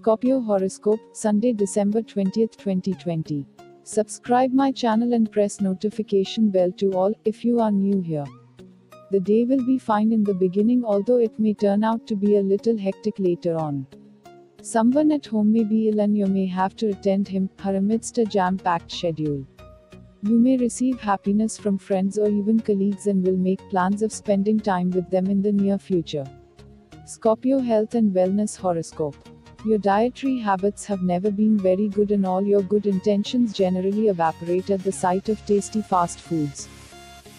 Scorpio horoscope, Sunday, December 20th, 2020. Subscribe my channel and press notification bell to all if you are new here. The day will be fine in the beginning although it may turn out to be a little hectic later on. Someone at home may be ill and you may have to attend him, her amidst a jam-packed schedule. You may receive happiness from friends or even colleagues and will make plans of spending time with them in the near future. Scorpio Health and Wellness Horoscope. Your dietary habits have never been very good, and all your good intentions generally evaporate at the sight of tasty fast foods.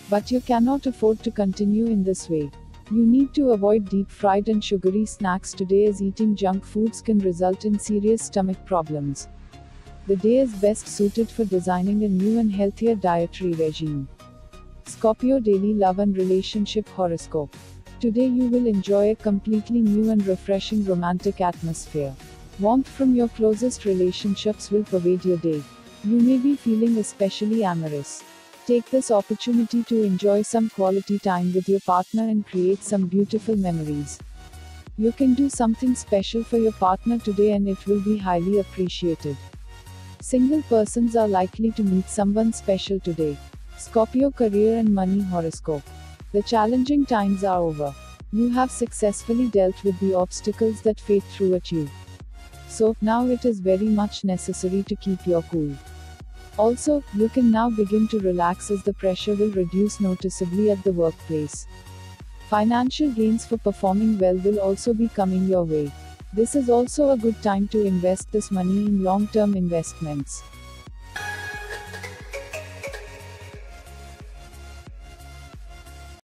But you cannot afford to continue in this way. You need to avoid deep fried and sugary snacks today, as eating junk foods can result in serious stomach problems. The day is best suited for designing a new and healthier dietary regime. Scorpio Daily Love and Relationship Horoscope. Today you will enjoy a completely new and refreshing romantic atmosphere. Warmth from your closest relationships will pervade your day. You may be feeling especially amorous. Take this opportunity to enjoy some quality time with your partner and create some beautiful memories. You can do something special for your partner today and it will be highly appreciated. Single persons are likely to meet someone special today. Scorpio Career and Money Horoscope. The challenging times are over. You have successfully dealt with the obstacles that fate threw at you. So, now it is very much necessary to keep your cool. Also, you can now begin to relax as the pressure will reduce noticeably at the workplace. Financial gains for performing well will also be coming your way. This is also a good time to invest this money in long term investments.